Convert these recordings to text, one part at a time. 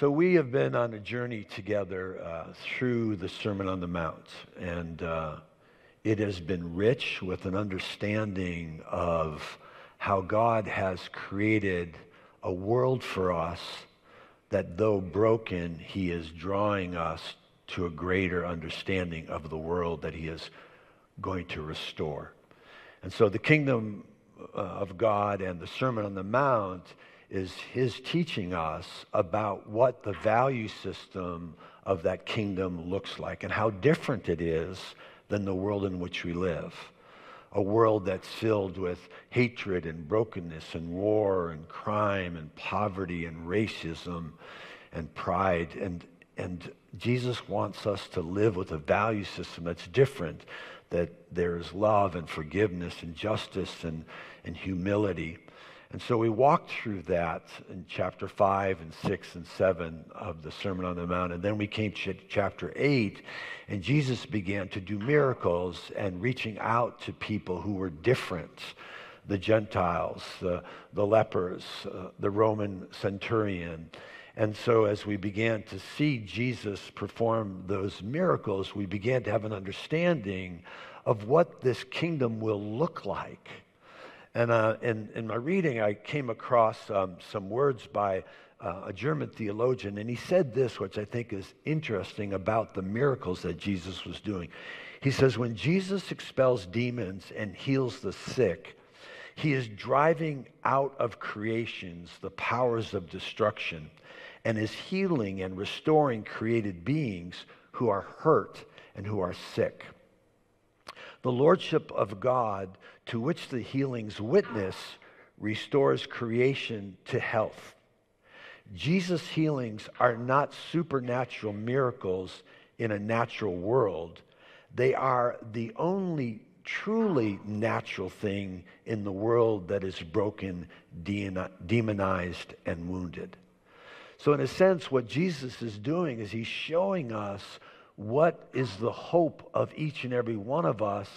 So, we have been on a journey together uh, through the Sermon on the Mount, and uh, it has been rich with an understanding of how God has created a world for us that, though broken, He is drawing us to a greater understanding of the world that He is going to restore. And so, the kingdom uh, of God and the Sermon on the Mount is his teaching us about what the value system of that kingdom looks like and how different it is than the world in which we live. A world that's filled with hatred and brokenness and war and crime and poverty and racism and pride. And, and Jesus wants us to live with a value system that's different, that there's love and forgiveness and justice and, and humility. And so we walked through that in chapter 5 and 6 and 7 of the Sermon on the Mount. And then we came to chapter 8, and Jesus began to do miracles and reaching out to people who were different the Gentiles, the, the lepers, uh, the Roman centurion. And so, as we began to see Jesus perform those miracles, we began to have an understanding of what this kingdom will look like and uh, in, in my reading, I came across um, some words by uh, a German theologian, and he said this, which I think is interesting about the miracles that Jesus was doing. He says, When Jesus expels demons and heals the sick, he is driving out of creations the powers of destruction and is healing and restoring created beings who are hurt and who are sick. The lordship of God, to which the healings witness, restores creation to health. Jesus' healings are not supernatural miracles in a natural world. They are the only truly natural thing in the world that is broken, demonized, and wounded. So, in a sense, what Jesus is doing is he's showing us what is the hope of each and every one of us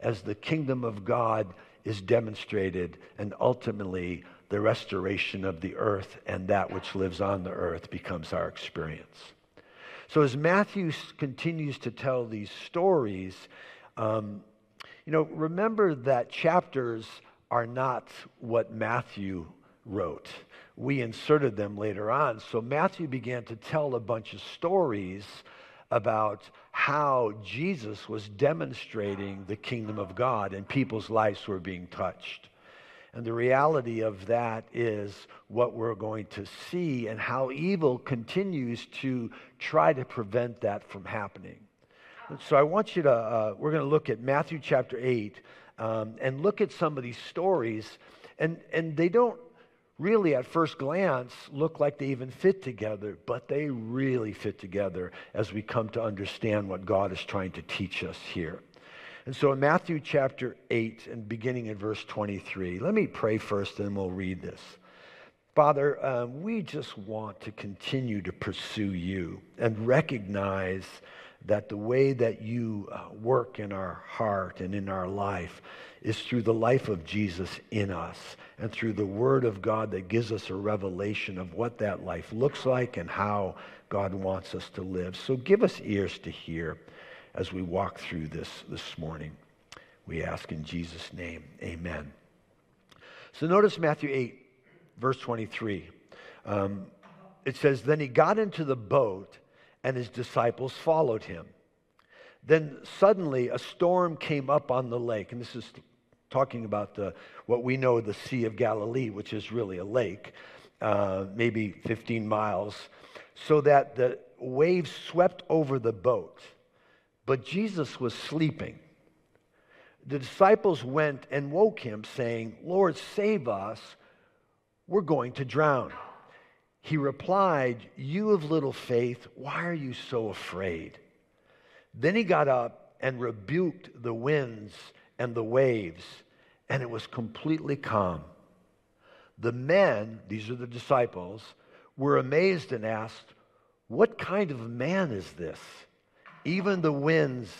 as the kingdom of God is demonstrated and ultimately the restoration of the earth and that which lives on the earth becomes our experience. So, as Matthew continues to tell these stories, um, you know, remember that chapters are not what Matthew wrote. We inserted them later on. So, Matthew began to tell a bunch of stories about how Jesus was demonstrating the kingdom of God and people's lives were being touched. And the reality of that is what we're going to see and how evil continues to try to prevent that from happening. So I want you to, uh, we're going to look at Matthew chapter 8 um, and look at some of these stories. And, and they don't really at first glance look like they even fit together, but they really fit together as we come to understand what God is trying to teach us here. And so in Matthew chapter 8 and beginning in verse 23, let me pray first and then we'll read this. Father, um, we just want to continue to pursue you and recognize that the way that you uh, work in our heart and in our life is through the life of Jesus in us and through the Word of God that gives us a revelation of what that life looks like and how God wants us to live. So give us ears to hear as we walk through this this morning. We ask in Jesus' name, amen. So notice Matthew 8, verse 23. Um, it says, Then he got into the boat and his disciples followed him. Then suddenly a storm came up on the lake, and this is talking about the, what we know the Sea of Galilee, which is really a lake, uh, maybe 15 miles, so that the waves swept over the boat. But Jesus was sleeping. The disciples went and woke him, saying, Lord, save us. We're going to drown. He replied, You of little faith, why are you so afraid? Then he got up and rebuked the winds and the waves, and it was completely calm. The men, these are the disciples, were amazed and asked, What kind of man is this? Even the winds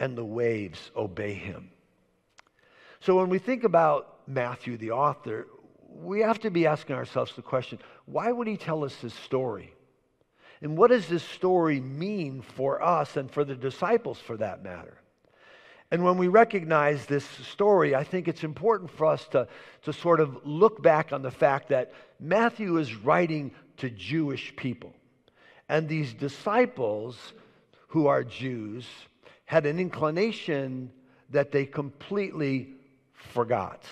and the waves obey him. So when we think about Matthew, the author, we have to be asking ourselves the question why would he tell us this story? And what does this story mean for us and for the disciples for that matter? And when we recognize this story, I think it's important for us to, to sort of look back on the fact that Matthew is writing to Jewish people. And these disciples, who are Jews, had an inclination that they completely forgot.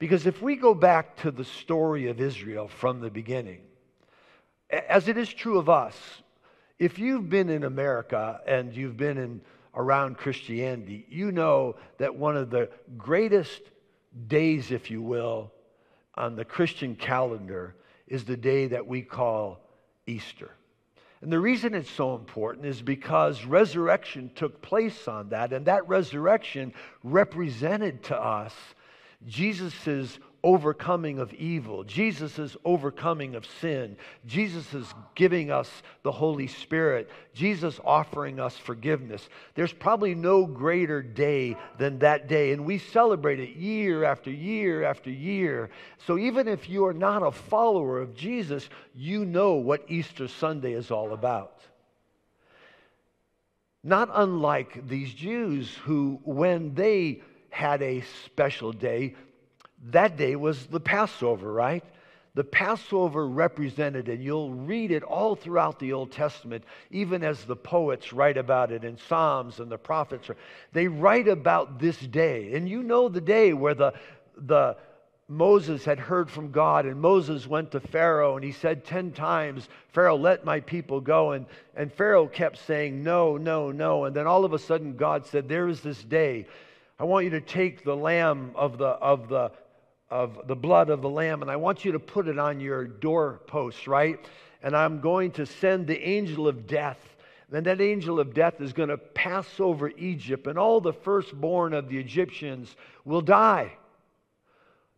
Because if we go back to the story of Israel from the beginning, as it is true of us, if you've been in America and you've been in around Christianity, you know that one of the greatest days, if you will, on the Christian calendar is the day that we call Easter. And the reason it's so important is because resurrection took place on that, and that resurrection represented to us Jesus' overcoming of evil, Jesus' overcoming of sin, Jesus is giving us the Holy Spirit, Jesus offering us forgiveness. There's probably no greater day than that day, and we celebrate it year after year after year. So even if you are not a follower of Jesus, you know what Easter Sunday is all about. Not unlike these Jews who, when they had a special day, that day was the Passover, right? The Passover represented, and you'll read it all throughout the Old Testament, even as the poets write about it in Psalms and the prophets. They write about this day. And you know the day where the, the Moses had heard from God, and Moses went to Pharaoh, and he said 10 times, Pharaoh, let my people go. And, and Pharaoh kept saying, No, no, no. And then all of a sudden, God said, There is this day. I want you to take the lamb of the, of the of the blood of the Lamb, and I want you to put it on your doorposts, right? And I'm going to send the angel of death. Then that angel of death is going to pass over Egypt, and all the firstborn of the Egyptians will die.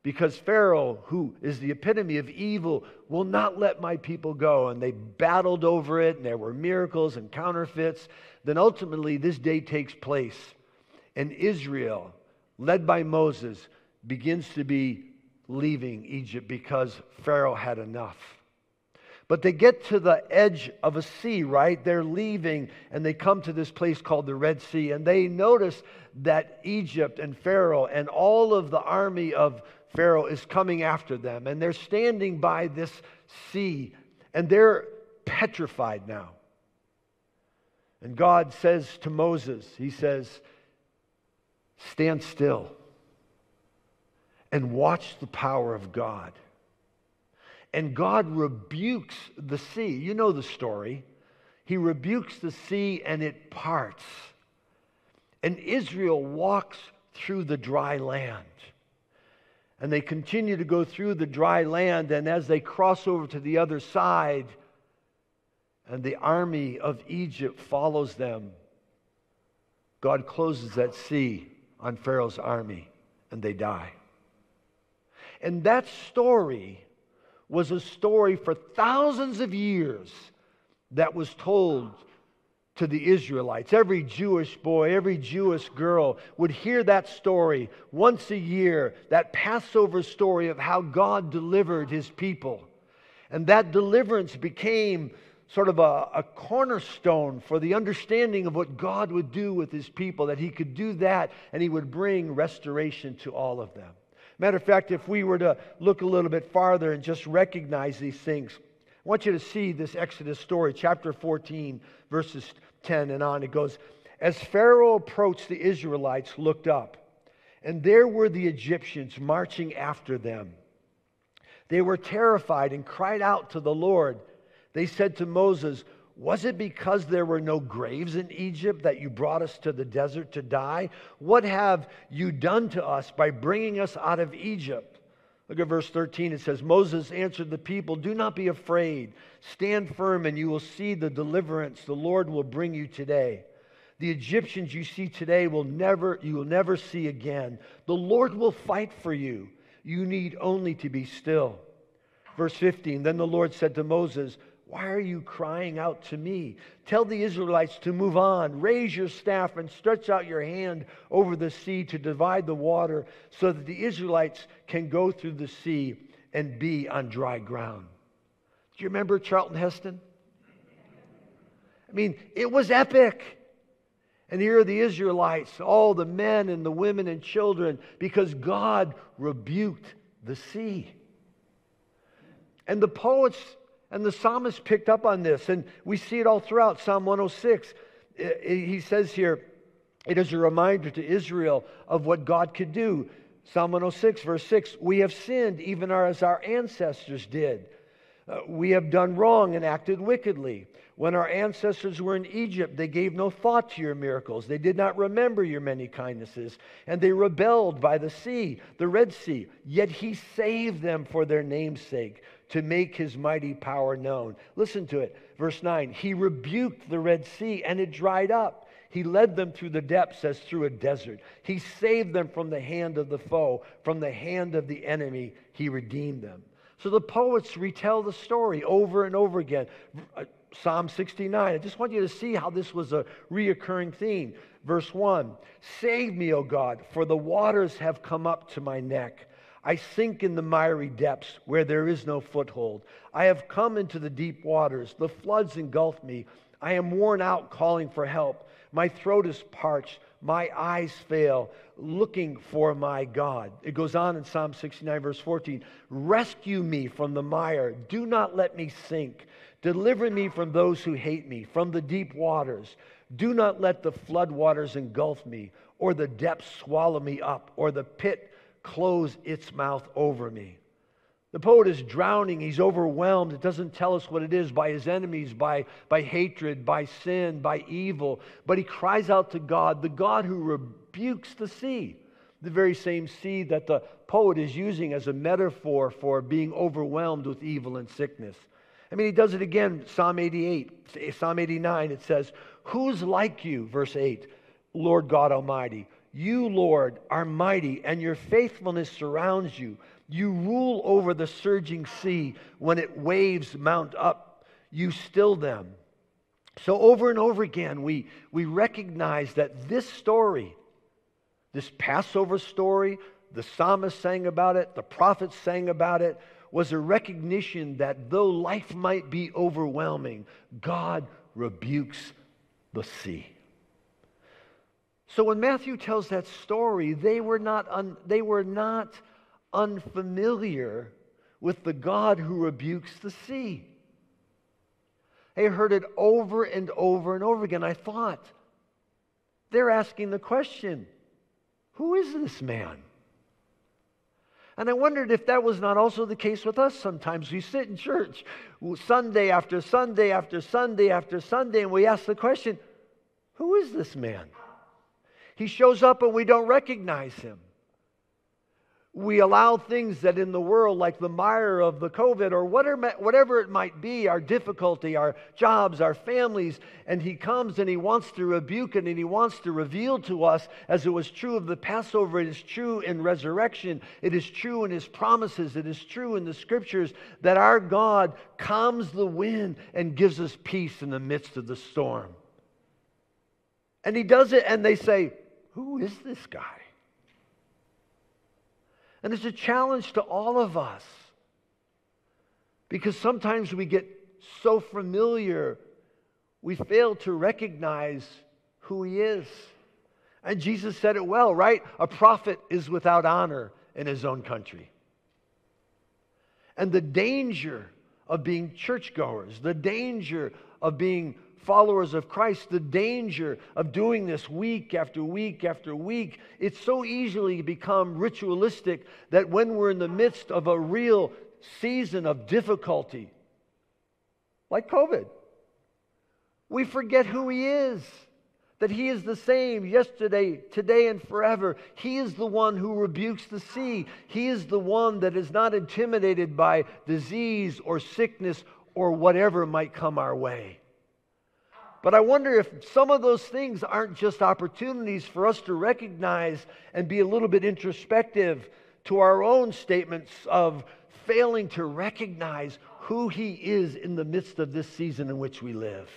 Because Pharaoh, who is the epitome of evil, will not let my people go. And they battled over it, and there were miracles and counterfeits. Then ultimately, this day takes place. And Israel, led by Moses, begins to be leaving Egypt because Pharaoh had enough. But they get to the edge of a sea, right? They're leaving and they come to this place called the Red Sea. And they notice that Egypt and Pharaoh and all of the army of Pharaoh is coming after them. And they're standing by this sea and they're petrified now. And God says to Moses, He says, Stand still and watch the power of God. And God rebukes the sea. You know the story. He rebukes the sea and it parts. And Israel walks through the dry land. And they continue to go through the dry land. And as they cross over to the other side, and the army of Egypt follows them, God closes that sea on Pharaoh's army and they die. And that story was a story for thousands of years that was told to the Israelites. Every Jewish boy, every Jewish girl would hear that story once a year, that Passover story of how God delivered his people. And that deliverance became sort of a, a, cornerstone for the understanding of what God would do with his people, that he could do that and he would bring restoration to all of them. Matter of fact, if we were to look a little bit farther and just recognize these things, I want you to see this Exodus story, chapter 14, verses 10 and on. It goes, As Pharaoh approached, the Israelites looked up, and there were the Egyptians marching after them. They were terrified and cried out to the Lord. They said to Moses, was it because there were no graves in Egypt that you brought us to the desert to die? What have you done to us by bringing us out of Egypt? Look at verse 13. It says, Moses answered the people, Do not be afraid. Stand firm, and you will see the deliverance the Lord will bring you today. The Egyptians you see today will never, you will never see again. The Lord will fight for you. You need only to be still. Verse 15 Then the Lord said to Moses, why are you crying out to me? Tell the Israelites to move on. Raise your staff and stretch out your hand over the sea to divide the water so that the Israelites can go through the sea and be on dry ground. Do you remember Charlton Heston? I mean, it was epic. And here are the Israelites, all the men and the women and children, because God rebuked the sea. And the poets and the psalmist picked up on this, and we see it all throughout Psalm 106. He says here, it is a reminder to Israel of what God could do. Psalm 106, verse 6 We have sinned even as our ancestors did. Uh, we have done wrong and acted wickedly. When our ancestors were in Egypt, they gave no thought to your miracles. They did not remember your many kindnesses, and they rebelled by the sea, the Red Sea. Yet he saved them for their name's sake, to make his mighty power known. Listen to it. Verse 9 He rebuked the Red Sea, and it dried up. He led them through the depths as through a desert. He saved them from the hand of the foe, from the hand of the enemy. He redeemed them. So the poets retell the story over and over again. Uh, Psalm 69. I just want you to see how this was a reoccurring theme. Verse 1 Save me, O God, for the waters have come up to my neck. I sink in the miry depths where there is no foothold. I have come into the deep waters. The floods engulf me. I am worn out calling for help. My throat is parched. My eyes fail, looking for my God. It goes on in Psalm 69, verse 14 Rescue me from the mire. Do not let me sink. Deliver me from those who hate me, from the deep waters. Do not let the flood waters engulf me, or the depths swallow me up, or the pit close its mouth over me. The poet is drowning. He's overwhelmed. It doesn't tell us what it is by his enemies, by, by hatred, by sin, by evil. But he cries out to God, the God who rebukes the sea, the very same sea that the poet is using as a metaphor for being overwhelmed with evil and sickness. I mean, he does it again, Psalm 88, Psalm 89. It says, Who's like you, verse 8, Lord God Almighty? You, Lord, are mighty, and your faithfulness surrounds you. You rule over the surging sea. When it waves mount up, you still them. So, over and over again, we, we recognize that this story, this Passover story, the psalmist sang about it, the prophets sang about it, was a recognition that though life might be overwhelming, God rebukes the sea. So when Matthew tells that story, they were not, un, they were not unfamiliar with the God who rebukes the sea. They heard it over and over and over again. I thought, they're asking the question who is this man? And I wondered if that was not also the case with us sometimes. We sit in church Sunday after Sunday after Sunday after Sunday, and we ask the question who is this man? He shows up and we don't recognize him we allow things that in the world, like the mire of the COVID or whatever, it might be, our difficulty, our jobs, our families, and He comes and He wants to rebuke and He wants to reveal to us, as it was true of the Passover, it is true in resurrection, it is true in His promises, it is true in the scriptures that our God calms the wind and gives us peace in the midst of the storm. And He does it, and they say, Who is this guy? And it's a challenge to all of us because sometimes we get so familiar, we fail to recognize who He is. And Jesus said it well, right? A prophet is without honor in his own country. And the danger of being churchgoers, the danger of being followers of Christ, the danger of doing this week after week after week, it's so easily become ritualistic that when we're in the midst of a real season of difficulty, like COVID, we forget who He is. That He is the same yesterday, today, and forever. He is the one who rebukes the sea. He is the one that is not intimidated by disease or sickness or whatever might come our way. But I wonder if some of those things aren't just opportunities for us to recognize and be a little bit introspective to our own statements of failing to recognize who He is in the midst of this season in which we live.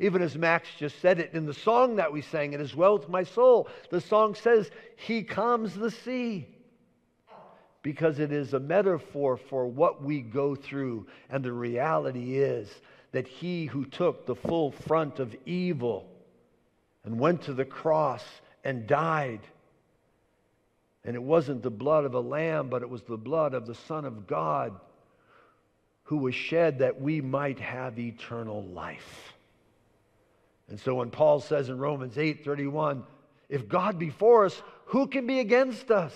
Even as Max just said it in the song that we sang, It is Well with My Soul, the song says, He calms the sea. Because it is a metaphor for what we go through. And the reality is that he who took the full front of evil and went to the cross and died. And it wasn't the blood of a lamb, but it was the blood of the Son of God who was shed that we might have eternal life. And so when Paul says in Romans 8 31, if God be for us, who can be against us?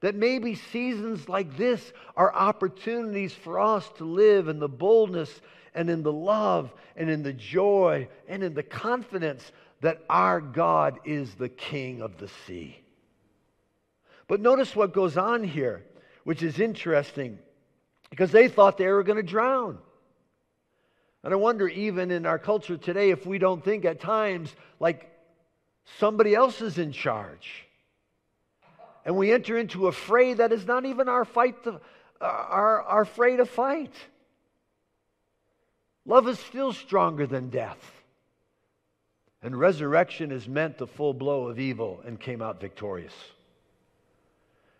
That maybe seasons like this are opportunities for us to live in the boldness and in the love and in the joy and in the confidence that our God is the king of the sea. But notice what goes on here, which is interesting because they thought they were going to drown. And I wonder, even in our culture today, if we don't think at times like somebody else is in charge. And we enter into a fray that is not even our fight to, uh, our, our fray to fight. Love is still stronger than death. And resurrection has meant the full blow of evil and came out victorious.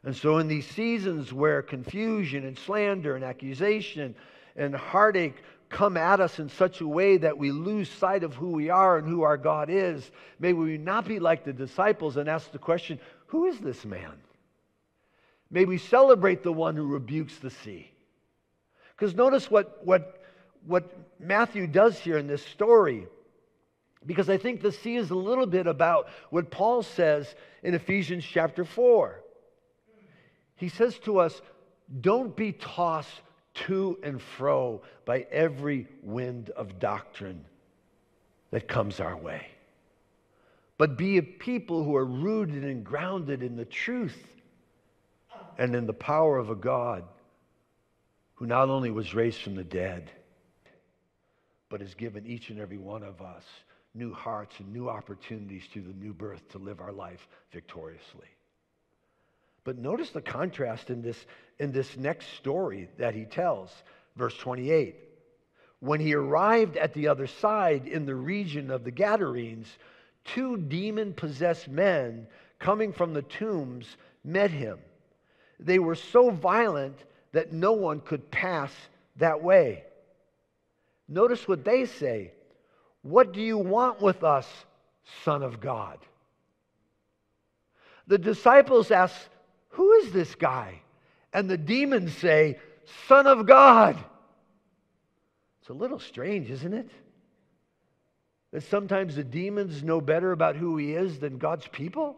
And so, in these seasons where confusion and slander and accusation and heartache come at us in such a way that we lose sight of who we are and who our God is, may we not be like the disciples and ask the question who is this man? May we celebrate the one who rebukes the sea. Because notice what, what, what Matthew does here in this story. Because I think the sea is a little bit about what Paul says in Ephesians chapter 4. He says to us, Don't be tossed to and fro by every wind of doctrine that comes our way. But be a people who are rooted and grounded in the truth and in the power of a God who not only was raised from the dead, but has given each and every one of us new hearts and new opportunities through the new birth to live our life victoriously. But notice the contrast in this, in this next story that he tells, verse 28. When he arrived at the other side in the region of the Gadarenes, two demon possessed men coming from the tombs met him. They were so violent that no one could pass that way. Notice what they say What do you want with us, Son of God? The disciples ask who is this guy? And the demons say, Son of God. It's a little strange, isn't it? That sometimes the demons know better about who he is than God's people.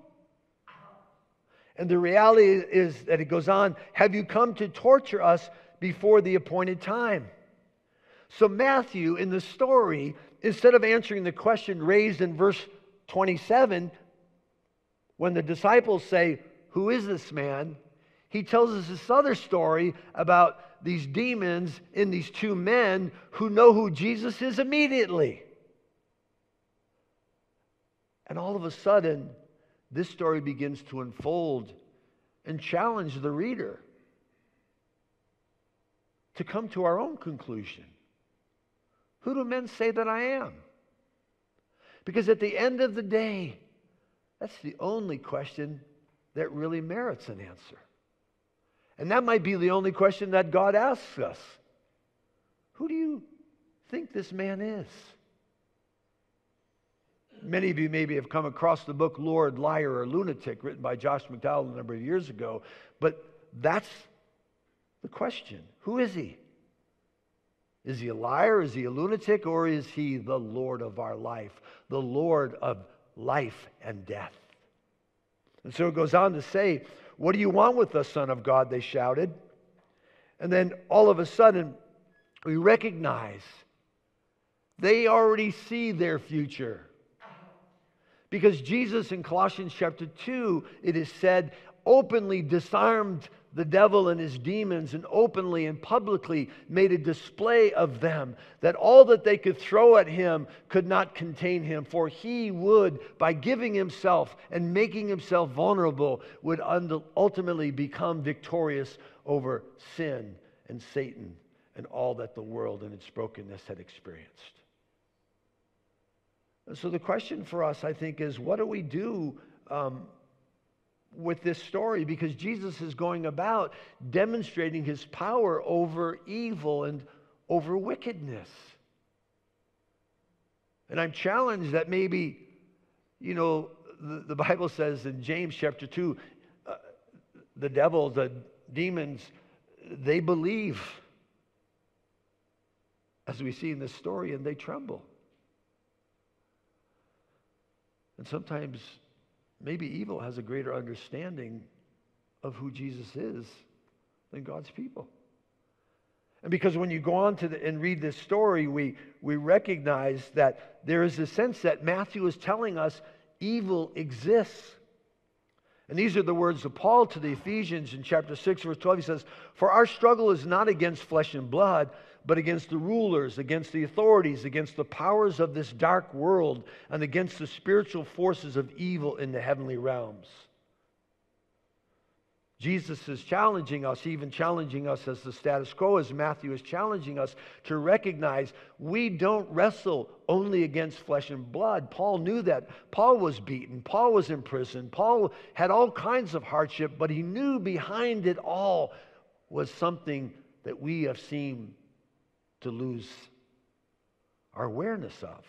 And the reality is that it goes on Have you come to torture us before the appointed time? So, Matthew, in the story, instead of answering the question raised in verse 27, when the disciples say, who is this man? He tells us this other story about these demons in these two men who know who Jesus is immediately. And all of a sudden, this story begins to unfold and challenge the reader to come to our own conclusion. Who do men say that I am? Because at the end of the day, that's the only question that really merits an answer. And that might be the only question that God asks us Who do you think this man is? Many of you maybe have come across the book Lord, Liar, or Lunatic, written by Josh McDowell a number of years ago. But that's the question Who is he? Is he a liar? Is he a lunatic? Or is he the Lord of our life, the Lord of life and death? And so it goes on to say, What do you want with us, Son of God? They shouted. And then all of a sudden, we recognize they already see their future. Because Jesus in Colossians chapter 2, it is said, openly disarmed the devil and his demons and openly and publicly made a display of them, that all that they could throw at him could not contain him, for he would, by giving himself and making himself vulnerable, would ultimately become victorious over sin and Satan and all that the world and its brokenness had experienced. And so the question for us, I think, is what do we do? Um, with this story because Jesus is going about demonstrating his power over evil and over wickedness. And I'm challenged that maybe, you know, the, the Bible says in James chapter 2, uh, the devil, the demons, they believe, as we see in this story, and they tremble. And sometimes maybe evil has a greater understanding of who Jesus is than God's people. And because when you go on to the, and read this story, we, we recognize that there is a sense that Matthew is telling us evil exists. And these are the words of Paul to the Ephesians in chapter 6, verse 12. He says, For our struggle is not against flesh and blood, but against the rulers, against the authorities, against the powers of this dark world, and against the spiritual forces of evil in the heavenly realms. Jesus is challenging us, even challenging us as the status quo, as Matthew is challenging us to recognize we don't wrestle only against flesh and blood. Paul knew that. Paul was beaten, Paul was in prison, Paul had all kinds of hardship, but he knew behind it all was something that we have seemed to lose our awareness of.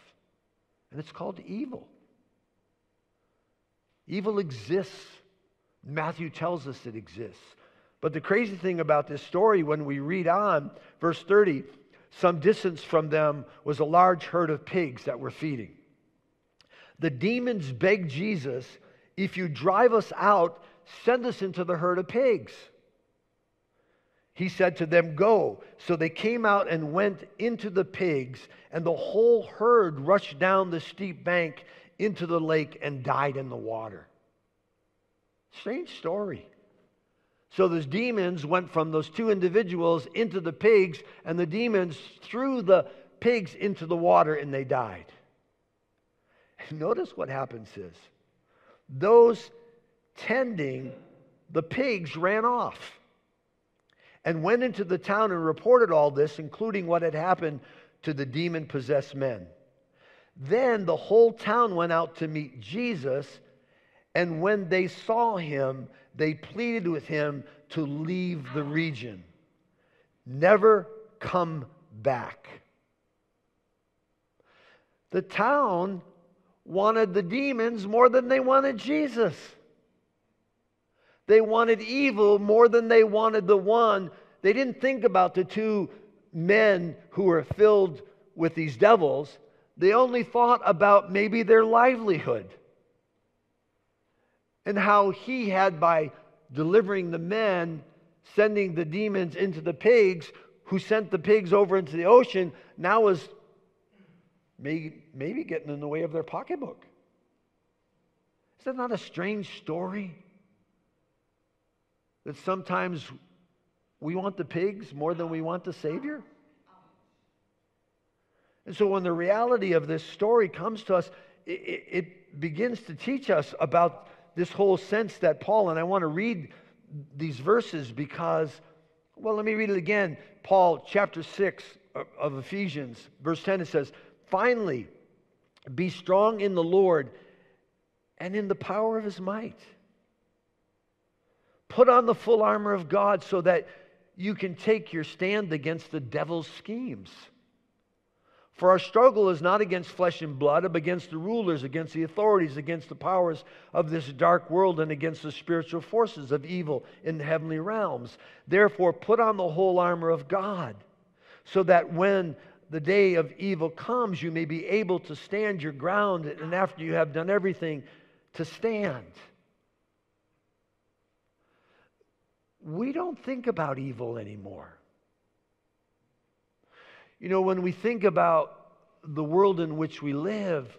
And it's called evil. Evil exists Matthew tells us it exists. But the crazy thing about this story, when we read on, verse 30, some distance from them was a large herd of pigs that were feeding. The demons begged Jesus, If you drive us out, send us into the herd of pigs. He said to them, Go. So they came out and went into the pigs, and the whole herd rushed down the steep bank into the lake and died in the water. Strange story. So those demons went from those two individuals into the pigs, and the demons threw the pigs into the water and they died. notice what happens is those tending the pigs ran off and went into the town and reported all this, including what had happened to the demon possessed men. Then the whole town went out to meet Jesus and when they saw him, they pleaded with him to leave the region. Never come back. The town wanted the demons more than they wanted Jesus. They wanted evil more than they wanted the one. They didn't think about the two men who were filled with these devils. They only thought about maybe their livelihood and how he had, by delivering the men, sending the demons into the pigs, who sent the pigs over into the ocean, now was maybe, maybe getting in the way of their pocketbook. Is that not a strange story? That sometimes we want the pigs more than we want the Savior? And so when the reality of this story comes to us, it, it begins to teach us about this whole sense that Paul, and I want to read these verses because, well, let me read it again. Paul, chapter 6 of Ephesians, verse 10, it says, Finally, be strong in the Lord and in the power of his might. Put on the full armor of God so that you can take your stand against the devil's schemes. For our struggle is not against flesh and blood, but against the rulers, against the authorities, against the powers of this dark world, and against the spiritual forces of evil in the heavenly realms. Therefore, put on the whole armor of God, so that when the day of evil comes, you may be able to stand your ground, and after you have done everything, to stand. We don't think about evil anymore. You know, when we think about the world in which we live,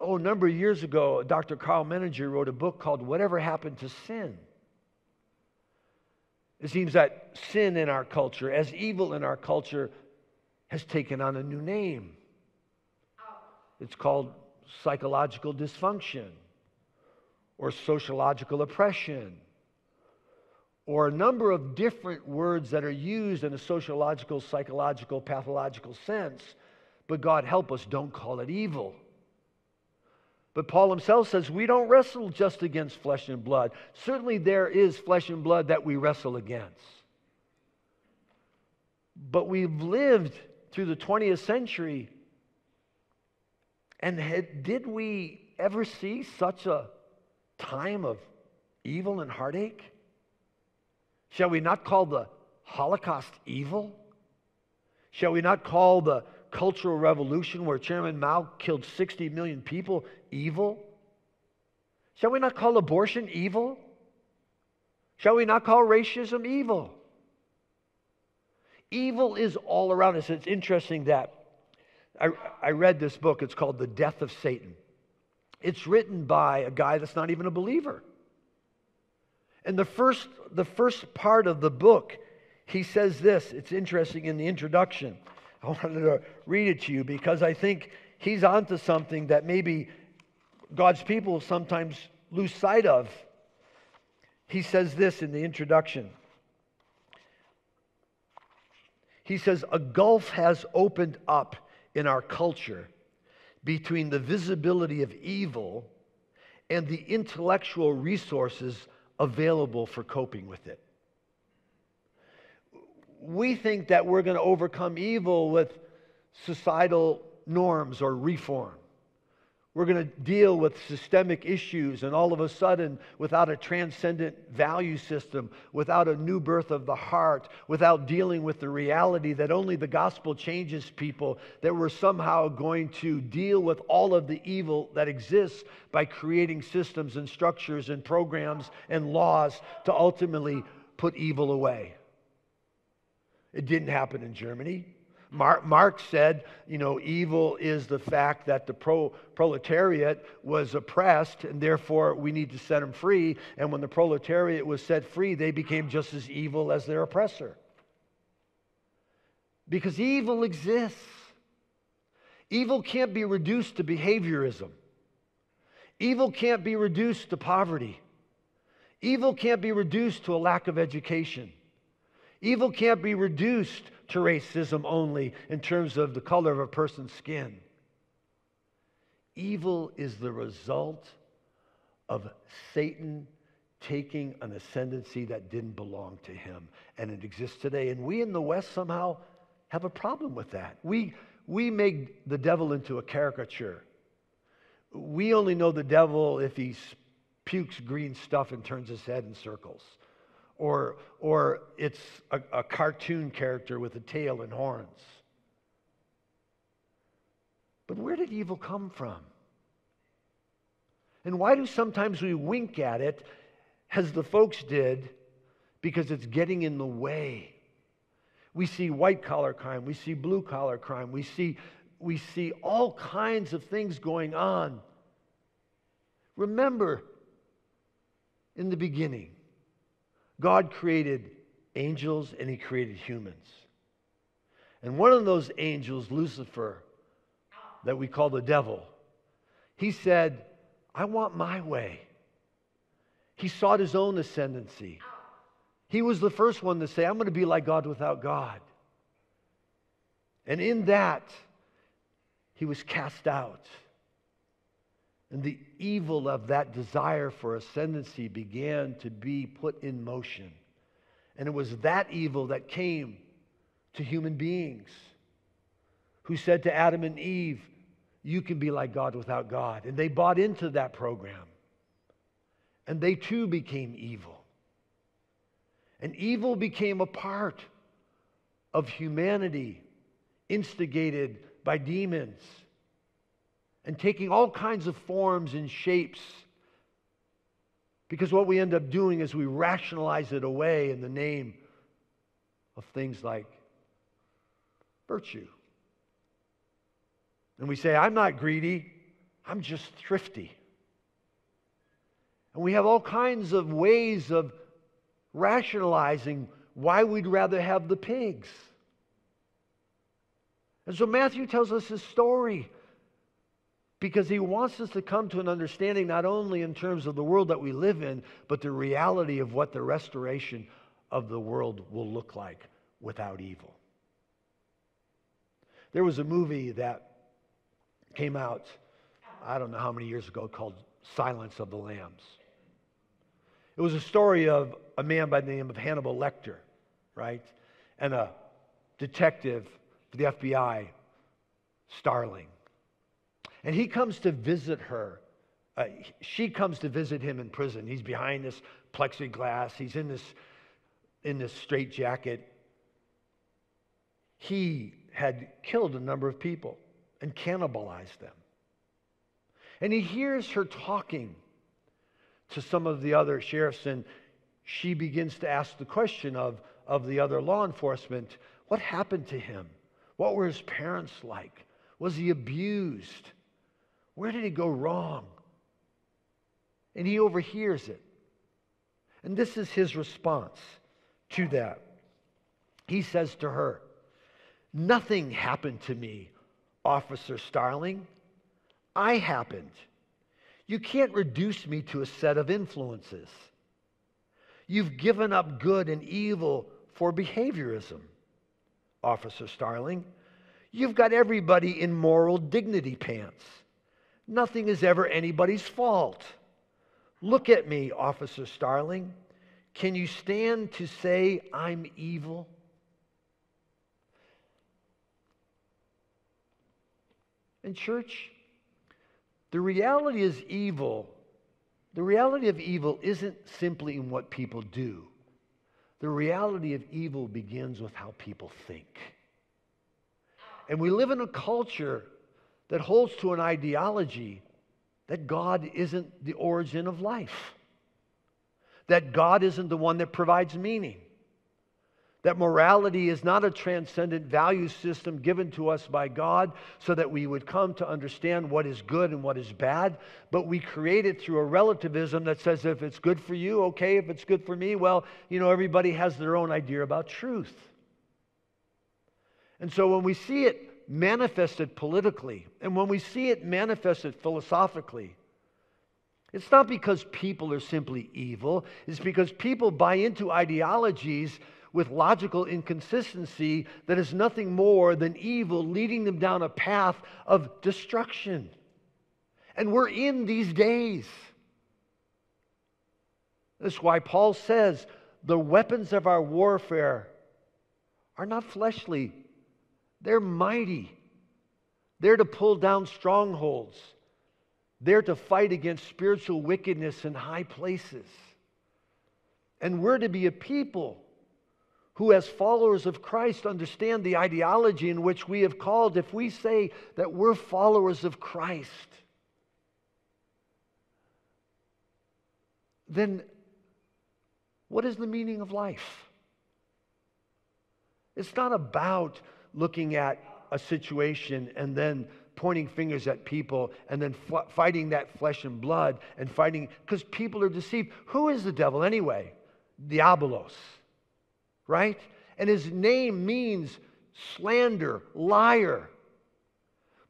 oh, a number of years ago, Dr. Karl Menninger wrote a book called Whatever Happened to Sin. It seems that sin in our culture, as evil in our culture, has taken on a new name. It's called psychological dysfunction or sociological oppression or a number of different words that are used in a sociological, psychological, pathological sense. But God help us, don't call it evil. But Paul himself says we don't wrestle just against flesh and blood. Certainly, there is flesh and blood that we wrestle against. But we've lived through the 20th century. And had, did we ever see such a time of evil and heartache? Shall we not call the Holocaust evil? Shall we not call the Cultural Revolution, where Chairman Mao killed 60 million people, evil? Shall we not call abortion evil? Shall we not call racism evil? Evil is all around us. It's interesting that I, I read this book. It's called The Death of Satan. It's written by a guy that's not even a believer. And the first, the first part of the book, he says this. It's interesting in the introduction. I wanted to read it to you because I think he's onto something that maybe God's people sometimes lose sight of. He says this in the introduction. He says, A gulf has opened up in our culture between the visibility of evil and the intellectual resources available for coping with it. We think that we're going to overcome evil with societal norms or reform. We're going to deal with systemic issues, and all of a sudden, without a transcendent value system, without a new birth of the heart, without dealing with the reality that only the gospel changes people, that we're somehow going to deal with all of the evil that exists by creating systems and structures and programs and laws to ultimately put evil away. It didn't happen in Germany. Marx said, you know, evil is the fact that the pro- proletariat was oppressed, and therefore we need to set them free. And when the proletariat was set free, they became just as evil as their oppressor. Because evil exists. Evil can't be reduced to behaviorism. Evil can't be reduced to poverty. Evil can't be reduced to a lack of education. Evil can't be reduced to racism only in terms of the color of a person's skin. Evil is the result of Satan taking an ascendancy that didn't belong to him. And it exists today. And we in the West somehow have a problem with that. We, we make the devil into a caricature. We only know the devil if he pukes green stuff and turns his head in circles or, or it's a, a cartoon character with a tail and horns. But where did evil come from? And why do sometimes we wink at it as the folks did because it's getting in the way? We see white collar crime, we see blue collar crime, we see, we see all kinds of things going on. Remember, in the beginning, God created angels and he created humans. And one of those angels, Lucifer, that we call the devil, he said, I want my way. He sought his own ascendancy. He was the first one to say, I'm going to be like God without God. And in that, he was cast out. And the evil of that desire for ascendancy began to be put in motion. And it was that evil that came to human beings who said to Adam and Eve, You can be like God without God. And they bought into that program. And they too became evil. And evil became a part of humanity, instigated by demons and taking all kinds of forms and shapes. Because what we end up doing is we rationalize it away in the name of things like virtue. And we say, I'm not greedy, I'm just thrifty. And we have all kinds of ways of rationalizing why we'd rather have the pigs. And so Matthew tells us his story because he wants us to come to an understanding not only in terms of the world that we live in, but the reality of what the restoration of the world will look like without evil. There was a movie that came out, I don't know how many years ago, called Silence of the Lambs. It was a story of a man by the name of Hannibal Lecter, right? And a detective for the FBI, Starling. And he comes to visit her. Uh, she comes to visit him in prison. He's behind this plexiglass. He's in this, in this straitjacket. He had killed a number of people and cannibalized them. And he hears her talking to some of the other sheriffs, and she begins to ask the question of, of the other law enforcement what happened to him? What were his parents like? Was he abused? Where did he go wrong? And he overhears it. And this is his response to that. He says to her, Nothing happened to me, Officer Starling. I happened. You can't reduce me to a set of influences. You've given up good and evil for behaviorism, Officer Starling. You've got everybody in moral dignity pants. Nothing is ever anybody's fault. Look at me, Officer Starling. Can you stand to say I'm evil? In church, the reality is evil. The reality of evil isn't simply in what people do. The reality of evil begins with how people think. And we live in a culture that holds to an ideology that God isn't the origin of life, that God isn't the one that provides meaning, that morality is not a transcendent value system given to us by God so that we would come to understand what is good and what is bad, but we create it through a relativism that says if it's good for you, okay, if it's good for me, well, you know, everybody has their own idea about truth. And so when we see it manifested politically and when we see it manifested philosophically, it's not because people are simply evil, it's because people buy into ideologies with logical inconsistency that is nothing more than evil leading them down a path of destruction. And we're in these days. That's why Paul says the weapons of our warfare are not fleshly, they're mighty. They're to pull down strongholds. They're to fight against spiritual wickedness in high places. And we're to be a people who, as followers of Christ, understand the ideology in which we have called, if we say that we're followers of Christ, then what is the meaning of life? It's not about looking at a situation and then pointing fingers at people and then f- fighting that flesh and blood and fighting because people are deceived. Who is the devil anyway? Diabolos right? And his name means slander, liar.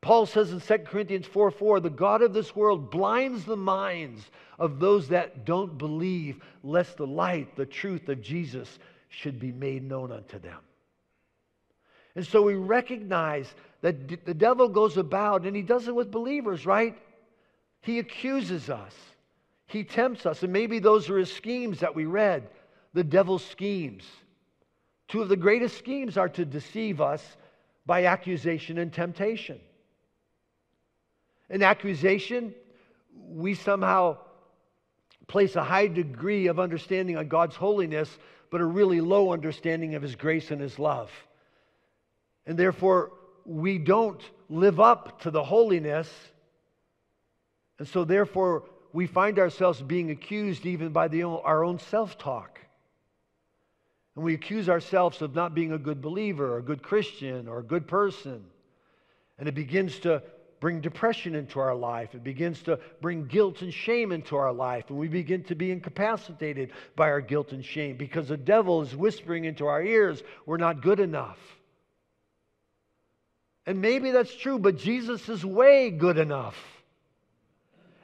Paul says in 2 Corinthians 4 4, the God of this world blinds the minds of those that don't believe, lest the light, the truth of Jesus should be made known unto them. And so we recognize that the devil goes about, and he does it with believers, right? He accuses us, he tempts us, and maybe those are his schemes that we read the devil's schemes. Two of the greatest schemes are to deceive us by accusation and temptation. In accusation, we somehow place a high degree of understanding on God's holiness, but a really low understanding of His grace and His love. And therefore, we don't live up to the holiness. And so, therefore, we find ourselves being accused even by the, our own self talk. And we accuse ourselves of not being a good believer or a good Christian or a good person. And it begins to bring depression into our life. It begins to bring guilt and shame into our life. And we begin to be incapacitated by our guilt and shame because the devil is whispering into our ears, we're not good enough. And maybe that's true, but Jesus is way good enough.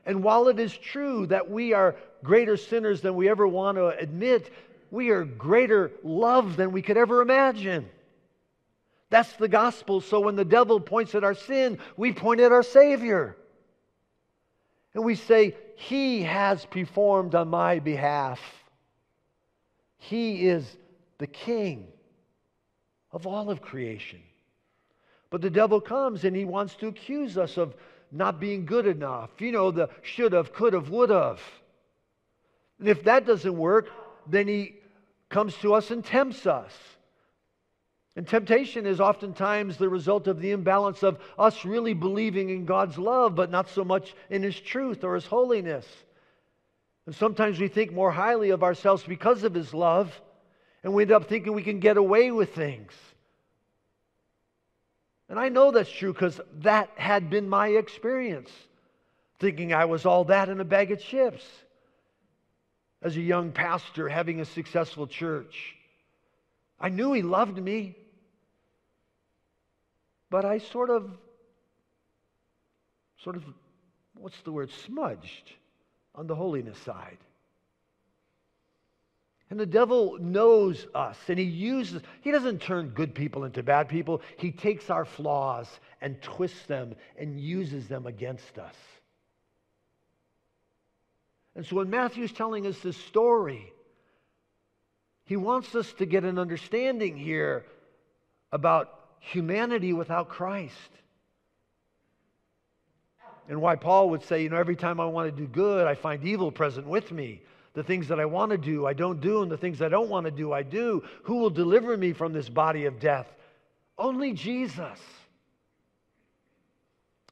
And while it is true that we are greater sinners than we ever want to admit, we are greater loved than we could ever imagine. That's the gospel. So when the devil points at our sin, we point at our Savior. And we say, He has performed on my behalf. He is the King. of all of creation. But the devil comes and he wants to accuse us of not being good enough. You know, the should have, could have, would have. And if that doesn't work, then he comes to us and tempts us. And temptation is oftentimes the result of the imbalance of us really believing in God's love, but not so much in His truth or His holiness. And sometimes we think more highly of ourselves because of His love, and we end up thinking we can get away with things. And I know that's true because that had been my experience, thinking I was all that in a bag of chips as a young pastor having a successful church. I knew He loved me. But I sort of, sort of, what's the word, smudged on the holiness side. And the devil knows us and he uses, he doesn't turn good people into bad people. He takes our flaws and twists them and uses them against us. And so when Matthew's telling us this story, he wants us to get an understanding here about humanity without Christ. And why Paul would say, you know, every time I want to do good, I find evil present with me. The things that I want to do, I don't do, and the things I don't want to do, I do. Who will deliver me from this body of death? Only Jesus.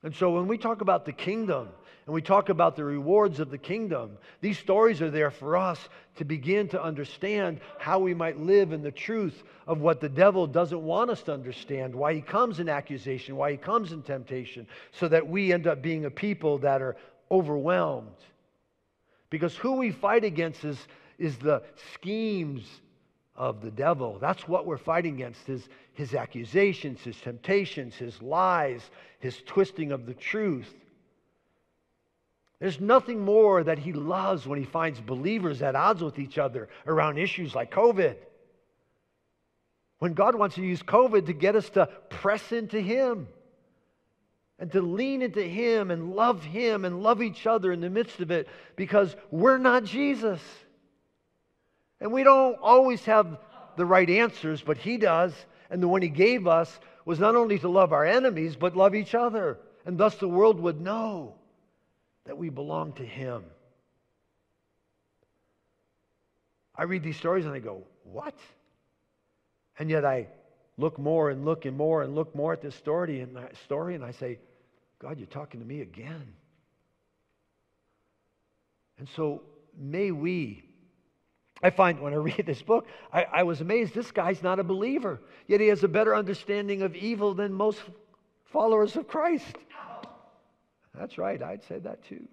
And so when we talk about the kingdom, and we talk about the rewards of the kingdom, these stories are there for us to begin to understand how we might live in the truth of what the devil doesn't want us to understand, why he comes in accusation, why he comes in temptation, so that we end up being a people that are overwhelmed. Because who we fight against is, is the schemes of the devil. That's what we're fighting against his, his accusations, his temptations, his lies, his twisting of the truth. There's nothing more that he loves when he finds believers at odds with each other around issues like COVID. When God wants to use COVID to get us to press into him and to lean into him and love him and love each other in the midst of it because we're not Jesus. And we don't always have the right answers, but he does. And the one he gave us was not only to love our enemies, but love each other. And thus the world would know that we belong to Him. I read these stories and I go, What? And yet I look more and look and more and look more at this story and story and I say, God, you're talking to me again. And so may we. I find when I read this book, I, I was amazed. This guy's not a believer, yet he has a better understanding of evil than most followers of Christ. That's right, I'd say that too.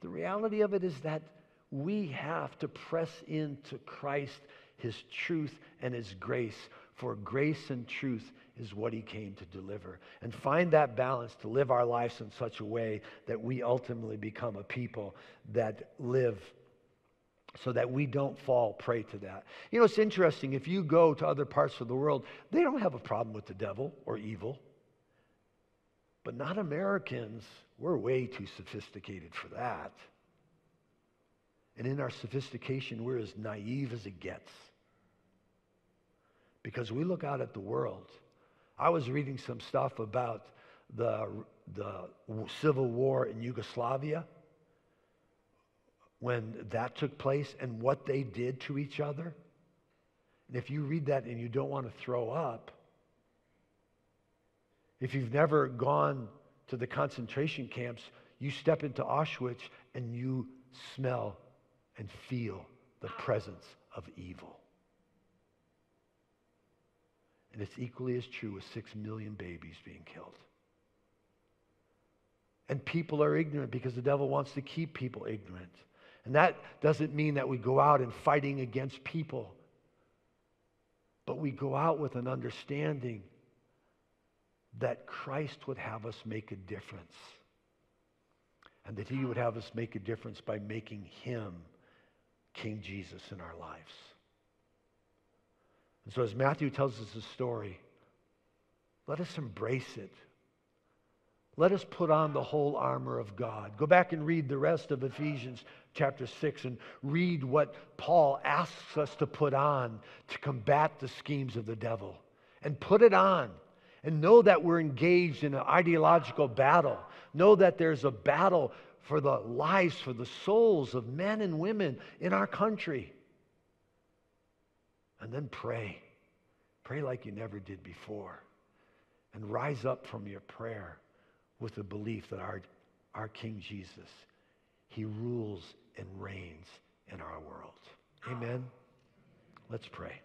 The reality of it is that we have to press into Christ, His truth, and His grace. For grace and truth is what He came to deliver. And find that balance to live our lives in such a way that we ultimately become a people that live so that we don't fall prey to that. You know, it's interesting. If you go to other parts of the world, they don't have a problem with the devil or evil. But not Americans. We're way too sophisticated for that. And in our sophistication, we're as naive as it gets. Because we look out at the world. I was reading some stuff about the, the civil war in Yugoslavia when that took place and what they did to each other. And if you read that and you don't want to throw up, if you've never gone to the concentration camps, you step into Auschwitz and you smell and feel the presence of evil. And it's equally as true with six million babies being killed. And people are ignorant because the devil wants to keep people ignorant. And that doesn't mean that we go out and fighting against people, but we go out with an understanding that Christ would have us make a difference. And that he would have us make a difference by making him King Jesus in our lives. And so as Matthew tells us the story, let us embrace it. let us put on the whole armor of God. Go back and read the rest of Ephesians chapter 6 and read what Paul asks us to put on to combat the schemes of the devil. And put it on. And know that we're engaged in an ideological battle. Know that there's a battle for the lives, for the souls of men and women in our country. And then pray. Pray like you never did before. And rise up from your prayer with the belief that our, our King Jesus, he rules and reigns in our world. Amen. Let's pray.